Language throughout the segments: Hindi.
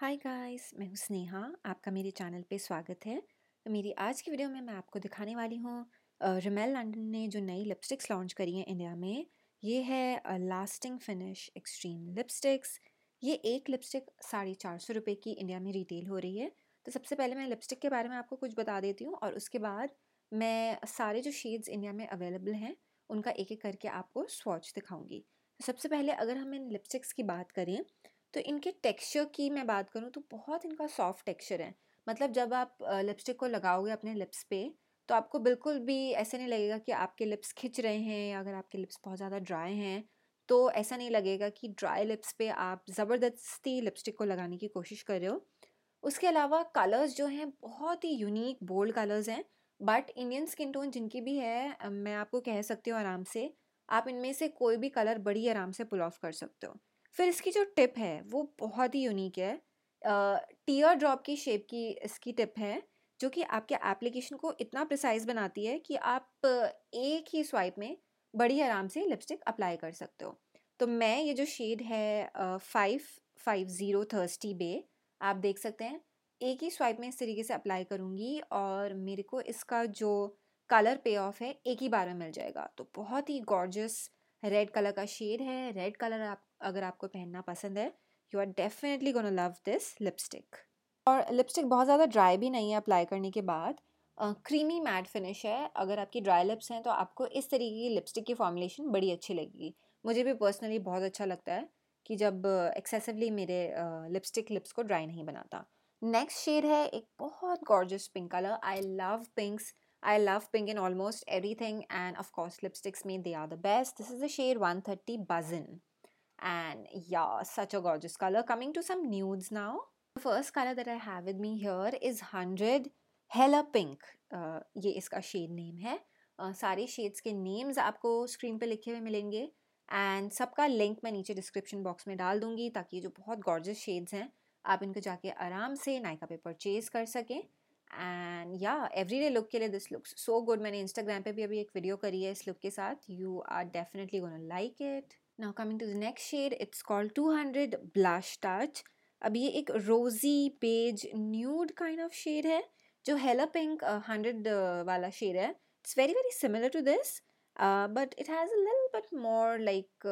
हाय गाइस मैं हूँ स्नेहा, आपका मेरे चैनल पे स्वागत है। तो मेरी आज की वीडियो में मैं आपको दिखाने वाली हूँ रिमेल लंडन ने जो नई लिपस्टिक्स लॉन्च करी हैं इंडिया में, ये है लास्टिंग फिनिश एक्सट्रीम लिपस्टिक्स ये एक लिपस्टिक साढ़े चार सौ रुपये की इंडिया में रिटेल हो रही है। तो सबसे पहले मैं लिपस्टिक के बारे में आपको कुछ बता देती हूँ और उसके बाद मैं सारे जो शेड्स इंडिया में अवेलेबल हैं, उनका एक एक करके आपको स्वॉच दिखाऊँगी। सबसे पहले अगर हम इन लिपस्टिक्स की बात करें तो इनके टेक्सचर की मैं बात करूँ तो बहुत इनका सॉफ्ट टेक्सचर है। मतलब जब आप लिपस्टिक को लगाओगे अपने लिप्स पे तो आपको बिल्कुल भी ऐसे नहीं लगेगा कि आपके लिप्स खिंच रहे हैं या अगर आपके लिप्स बहुत ज़्यादा ड्राई हैं तो ऐसा नहीं लगेगा कि ड्राई लिप्स पे आप ज़बरदस्ती लिपस्टिक को लगाने की कोशिश कर रहे हो। उसके अलावा कलर्स जो हैं बहुत ही यूनिक, बोल्ड कलर्स हैं, बट इंडियन स्किन टोन जिनकी भी है मैं आपको कह सकती हूँ आराम से, आप इनमें से कोई भी कलर बड़ी आराम से पुल ऑफ़ कर सकते हो। फिर इसकी जो टिप है, वो बहुत ही यूनिक है। टीयर ड्रॉप की शेप की इसकी टिप है, जो कि आपके एप्लीकेशन को इतना प्रिसाइज बनाती है कि आप एक ही स्वाइप में बड़ी आराम से लिपस्टिक अप्लाई कर सकते हो। तो मैं ये जो शेड है five five zero thirsty bay आप देख सकते हैं, एक ही स्वाइप में इस तरीके से अप्लाई करूँगी और मेरे को इसका जो कलर पे ऑफ़ है, एक ही बार में मिल जाएगा। तो बहुत ही गॉर्जस रेड कलर का शेड है रेड कलर आप, अगर आपको पहनना पसंद है you are definitely gonna love this lipstick और लिपस्टिक बहुत ज़्यादा ड्राई भी नहीं है अप्लाई करने के बाद। क्रीमी मैट फिनिश है, अगर आपकी ड्राई लिप्स हैं तो आपको इस तरीके की लिपस्टिक की फॉर्मुलेशन बड़ी अच्छी लगेगी। मुझे भी पर्सनली बहुत अच्छा लगता है कि जब एक्सेसिवली मेरे लिपस्टिक लिप्स को ड्राई नहीं बनाता। नेक्स्ट शेड है, एक बहुत gorgeous pink colour I love pinks I love pink in almost everything and of course lipsticks mean they are the best. This is the shade 130 Buzzin. and yeah such a gorgeous color coming to some nudes now the first color that i have with me here is 100 hella pink uh, ये इसका शेड नेम है uh, सारे शेड्स के नेम्स आपको स्क्रीन पे लिखे हुए मिलेंगे एंड सबका लिंक मैं नीचे डिस्क्रिप्शन बॉक्स में डाल दूँगी ताकि जो बहुत गॉर्जस शेड्स हैं आप इनको जाके आराम से नायका पे परचेज कर सकें एंड या एवरी डे लुक के लिए दिस लुक्स सो गुड मैंने इंस्टाग्राम पे भी अभी एक वीडियो करी है इस लुक के साथ. You are definitely gonna like it now coming to the next shade it's called 200 blush touch अब ये एक rosy beige nude kind of shade है, जो हेला पिंक हंड्रेड वाला शेड है. It's very very similar to this but it has a little bit more like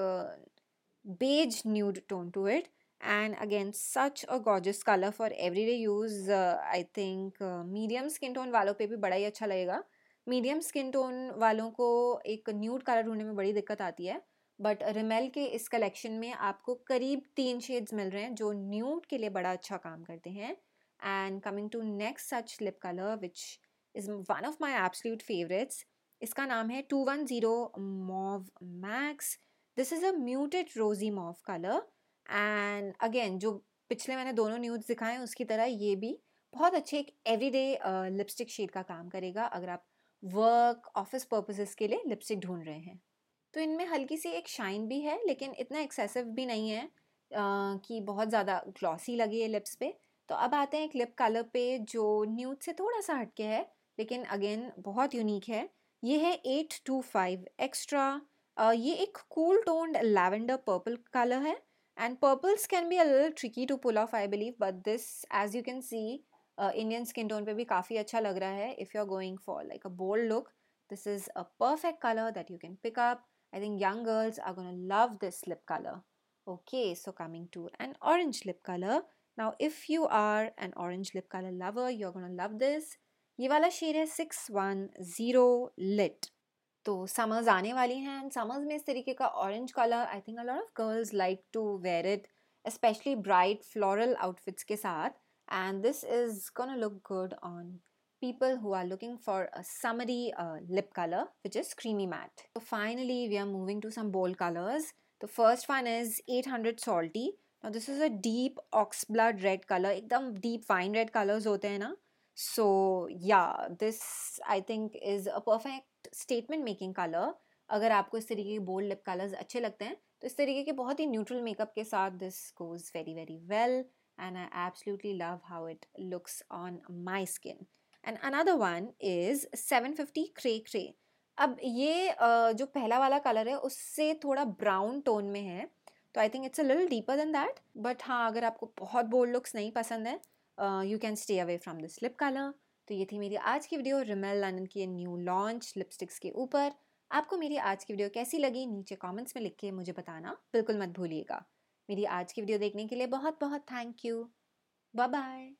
beige nude tone to it. And again such a gorgeous color for everyday use uh, i think uh, medium skin tone वालों पे भी बड़ा ही अच्छा लगेगा। मीडियम स्किन टोन वालों को एक न्यूड कलर ढूँढने में बड़ी दिक्कत आती है बट रिमेल के इस कलेक्शन में आपको करीब तीन शेड्स मिल रहे हैं जो न्यूड के लिए बड़ा अच्छा काम करते हैं। And coming to next such lip colour which is one of my absolute favourites इसका नाम है two one zero mauve Max this is a muted rosy mauve colour and again जो पिछले मैंने दोनों न्यूज़ दिखाए हैं उसकी तरह ये भी बहुत अच्छे एक एवरीडे लिपस्टिक शेड का काम करेगा अगर आप वर्क ऑफ़िस पर्पसेस के लिए लिपस्टिक ढूंढ रहे हैं। तो इनमें हल्की सी एक शाइन भी है लेकिन इतना एक्सेसिव भी नहीं है आ, कि बहुत ज़्यादा ग्लॉसी लगी है लिप्स पे। तो अब आते हैं एक लिप कलर पे जो न्यूड से थोड़ा सा हटके है लेकिन अगेन बहुत यूनिक है। ये है एट टू फाइव एक्स्ट्रा ये एक cool toned lavender purple colour है। And purples can be a little tricky to pull off I believe but this as you can see Indian skin tone पे भी काफ़ी अच्छा लग रहा है if you are going for like a bold look this is a perfect colour that you can pick up I think young girls are going to love this lip color. Okay, so coming to an orange lip color. Now, if you are an orange lip color lover, you're going to love this. ये वाला शेड है सिक्स वन ज़ीरो लिट तो समर्स आने वाली हैं एंड समर्स में इस तरीके का orange colour I think a lot of girls like to wear it specially bright floral outfits के साथ. And this is can look good on people who are looking for a summery lip colour which is creamy matte तो finally we are moving to some bold colours तो first one is eight hundred salty और this is a deep ox blood red colour एकदम डीप फाइन रेड कलर्स होते हैं ना. So yeah this I think is a perfect statement making color. अगर आपको इस तरीके के बोल्ड लिप कलर्स अच्छे लगते हैं तो इस तरीके के बहुत ही न्यूट्रल मेकअप के साथ this goes very very well and I absolutely love how it looks on my skin and another one is seven fifty cray cray अब ये जो पहला वाला कलर है, उससे थोड़ा ब्राउन टोन में है तो I think it's a little deeper than that but हाँ अगर आपको बहुत बोल्ड लुक्स नहीं पसंद है you can stay away from this lip colour तो ये थी मेरी आज की वीडियो रिमेल लंडन की न्यू लॉन्च लिपस्टिक्स के ऊपर। आपको मेरी आज की वीडियो कैसी लगी, नीचे कमेंट्स में लिख के मुझे बताना, बिल्कुल मत भूलिएगा। मेरी आज की वीडियो देखने के लिए बहुत बहुत थैंक यू बाय बाय